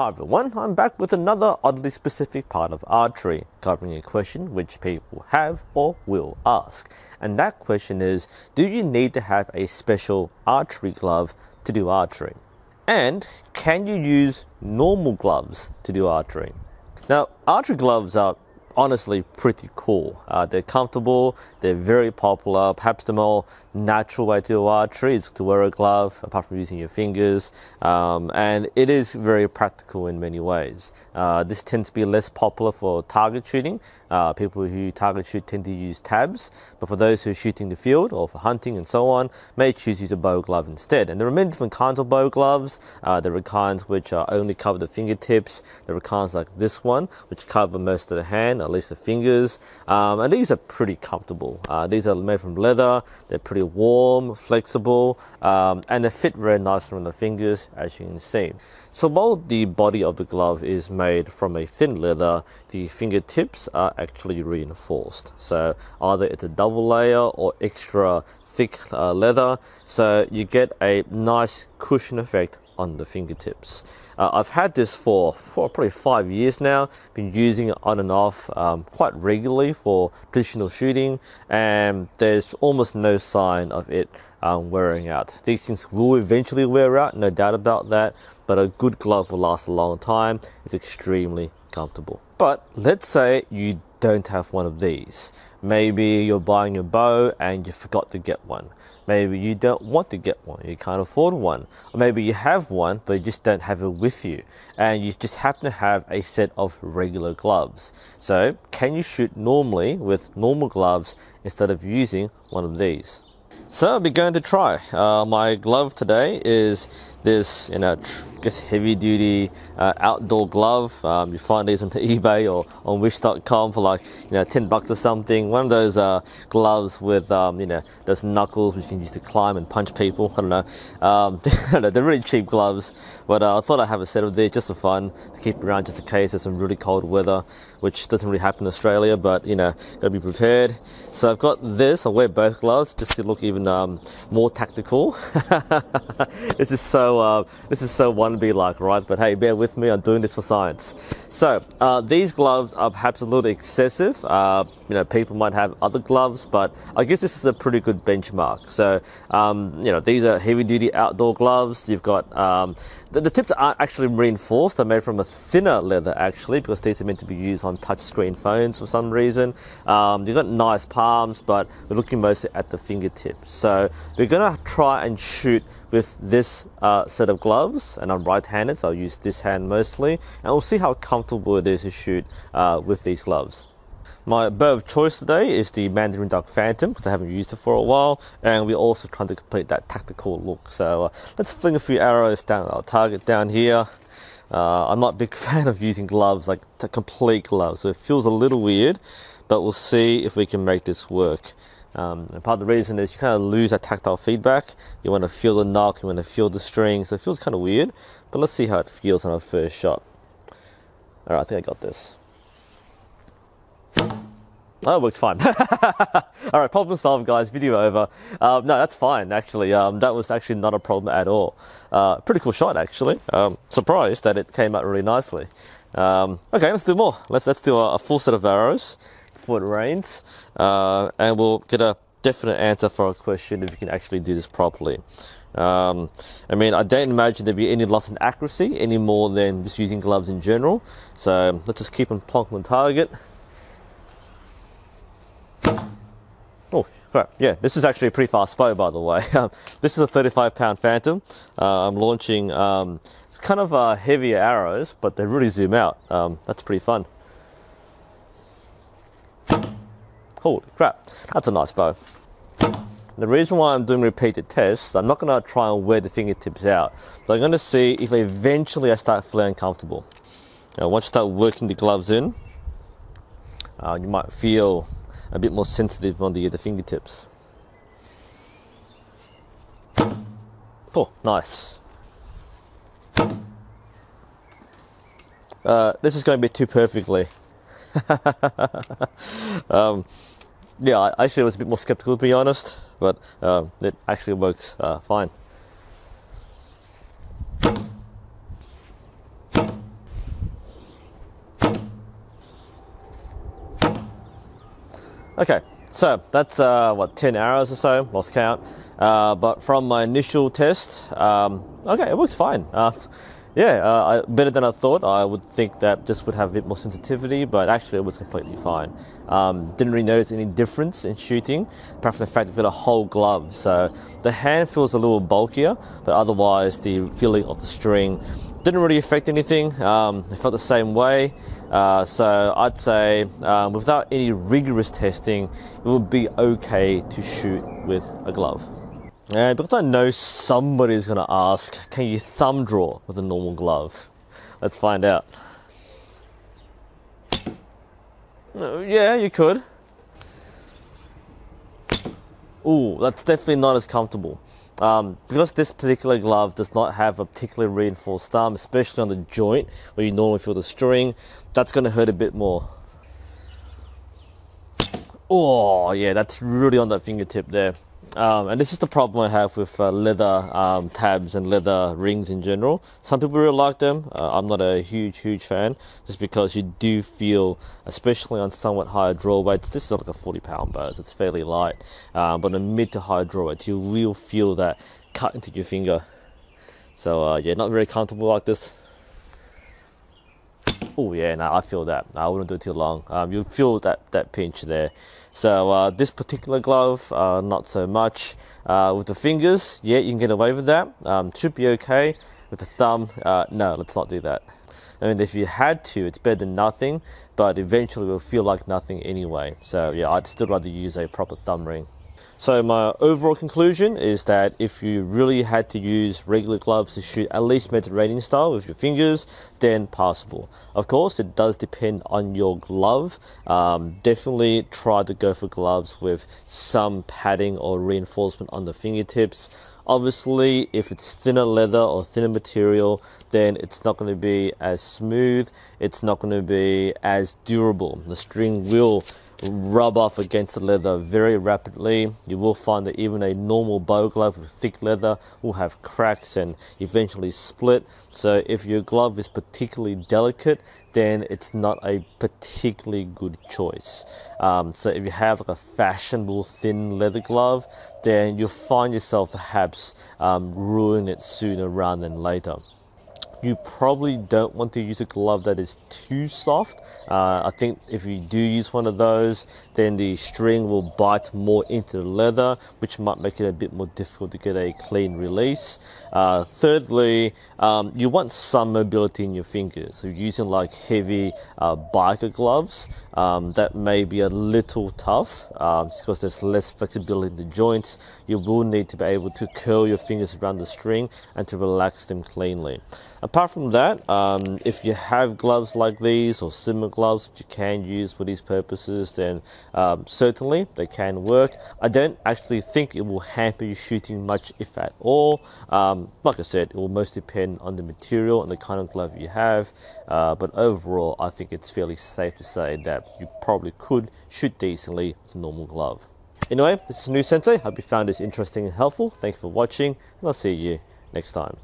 Hi everyone, I'm back with another oddly specific part of archery, covering a question which people have or will ask. And that question is Do you need to have a special archery glove to do archery? And can you use normal gloves to do archery? Now, archery gloves are honestly pretty cool. Uh, they're comfortable, they're very popular. Perhaps the more natural way to do archery is to wear a glove, apart from using your fingers. Um, and it is very practical in many ways. Uh, this tends to be less popular for target shooting. Uh, people who target shoot tend to use tabs, but for those who are shooting the field or for hunting and so on, may choose to use a bow glove instead. And there are many different kinds of bow gloves. Uh, there are kinds which are only cover the fingertips. There are kinds like this one, which cover most of the hand, at least the fingers. Um, and these are pretty comfortable. Uh, these are made from leather. They're pretty warm, flexible, um, and they fit very nicely on the fingers, as you can see. So while the body of the glove is made from a thin leather, the fingertips are actually reinforced. So either it's a double layer or extra thick uh, leather, so you get a nice cushion effect on the fingertips. Uh, I've had this for, for probably five years now, been using it on and off um, quite regularly for traditional shooting, and there's almost no sign of it um, wearing out. These things will eventually wear out, no doubt about that, but a good glove will last a long time. It's extremely comfortable. But let's say you don't have one of these. Maybe you're buying a bow and you forgot to get one. Maybe you don't want to get one, you can't afford one. Or maybe you have one, but you just don't have it with you. And you just happen to have a set of regular gloves. So, can you shoot normally with normal gloves instead of using one of these? So, I'll be going to try. Uh, my glove today is this, you know, I guess heavy duty uh, outdoor glove. Um, you find these on eBay or on Wish.com for like you know 10 bucks or something. One of those uh, gloves with um, you know those knuckles which you can use to climb and punch people. I don't know. Um, they're really cheap gloves, but uh, I thought I'd have a set of these just for fun to keep around just in case there's some really cold weather, which doesn't really happen in Australia. But you know, gotta be prepared. So I've got this. I'll wear both gloves just to look even um, more tactical. this is so uh, this is so one be like, right? But hey, bear with me. I'm doing this for science. So uh, these gloves are perhaps a little excessive. Uh, you know, people might have other gloves, but I guess this is a pretty good benchmark. So um, you know, these are heavy-duty outdoor gloves. You've got um, the, the, tips aren't actually reinforced. They're made from a thinner leather actually, because these are meant to be used on touchscreen phones for some reason. Um, you've got nice palms, but we're looking mostly at the fingertips. So we're gonna try and shoot with this uh, set of gloves, and I'm right-handed, so I'll use this hand mostly, and we'll see how comfortable it is to shoot uh, with these gloves. My bow of choice today is the Mandarin Duck Phantom because I haven't used it for a while, and we're also trying to complete that tactical look. So uh, let's fling a few arrows down our target down here. Uh, I'm not a big fan of using gloves, like complete gloves, so it feels a little weird, but we'll see if we can make this work. Um, and part of the reason is you kind of lose that tactile feedback. You want to feel the nock, you want to feel the string, so it feels kind of weird. But let's see how it feels on our first shot. All right, I think I got this. Oh, it works fine. all right, problem solved, guys. Video over. Um, no, that's fine. Actually, um, that was actually not a problem at all. Uh, pretty cool shot, actually. Um, surprised that it came out really nicely. Um, okay, let's do more. Let's let's do a, a full set of arrows it rains, uh, and we'll get a definite answer for our question if we can actually do this properly. Um, I mean, I don't imagine there'd be any loss in accuracy any more than just using gloves in general. So let's just keep on plonking on target. Oh, crap. Yeah, this is actually a pretty fast bow, by the way. this is a 35 pound Phantom. Uh, I'm launching um, kind of uh, heavier arrows, but they really zoom out. Um, that's pretty fun. Holy crap, that's a nice bow. The reason why I'm doing repeated tests, I'm not going to try and wear the fingertips out, but I'm going to see if eventually I start feeling uncomfortable. Now, once you start working the gloves in, uh, you might feel a bit more sensitive on the, the fingertips. Oh, nice. Uh, this is going to be too perfectly. um, yeah, I actually was a bit more skeptical to be honest, but um, it actually works uh, fine. Okay, so that's uh, what 10 hours or so, lost count. Uh, but from my initial test, um, okay, it works fine. Uh, yeah, uh, better than I thought. I would think that this would have a bit more sensitivity, but actually it was completely fine. Um, didn't really notice any difference in shooting, apart from the fact that got a whole glove. So the hand feels a little bulkier, but otherwise the feeling of the string didn't really affect anything. Um, it felt the same way. Uh, so I'd say um, without any rigorous testing, it would be okay to shoot with a glove. And because I know somebody's to ask, can you thumb draw with a normal glove? Let's find out. Uh, yeah, you could. Ooh, that's definitely not as comfortable. Um, because this particular glove does not have a particularly reinforced thumb, especially on the joint where you normally feel the string, that's going to hurt a bit more. Oh, yeah, that's really on that fingertip there. Um, and this is the problem I have with uh, leather um, tabs and leather rings in general. Some people really like them. Uh, I'm not a huge, huge fan, just because you do feel, especially on somewhat higher draw weights. This is not like a 40 pound so it's fairly light. Uh, but on mid to high draw weights, you will feel that cut into your finger. So uh, yeah, not very comfortable like this. Oh yeah, no, I feel that. I wouldn't do it too long. Um, you feel that that pinch there. So uh, this particular glove, uh, not so much. Uh, with the fingers, yeah, you can get away with that. Um, should be okay. With the thumb, uh, no, let's not do that. I mean, if you had to, it's better than nothing, but eventually it will feel like nothing anyway. So yeah, I'd still rather use a proper thumb ring. So my overall conclusion is that if you really had to use regular gloves to shoot at least Mediterranean style with your fingers, then passable. Of course, it does depend on your glove. Um, definitely try to go for gloves with some padding or reinforcement on the fingertips. Obviously, if it's thinner leather or thinner material, then it's not going to be as smooth. It's not going to be as durable. The string will rub off against the leather very rapidly. You will find that even a normal bow glove with thick leather will have cracks and eventually split. So if your glove is particularly delicate, then it's not a particularly good choice. Um, so if you have like a fashionable thin leather glove, then you'll find yourself perhaps um, ruin it sooner rather than later you probably don't want to use a glove that is too soft. Uh, I think if you do use one of those, then the string will bite more into the leather, which might make it a bit more difficult to get a clean release. Uh, thirdly, um, you want some mobility in your fingers. So using like heavy uh, biker gloves, um, that may be a little tough um, because there's less flexibility in the joints. You will need to be able to curl your fingers around the string and to relax them cleanly. Apart from that, um, if you have gloves like these or similar gloves that you can use for these purposes, then um, certainly they can work. I don't actually think it will hamper you shooting much, if at all. Um, like I said, it will most depend on the material and the kind of glove you have. Uh, but overall, I think it's fairly safe to say that you probably could shoot decently with a normal glove. Anyway, this is NUSensei. Hope you found this interesting and helpful. Thank you for watching, and I'll see you next time.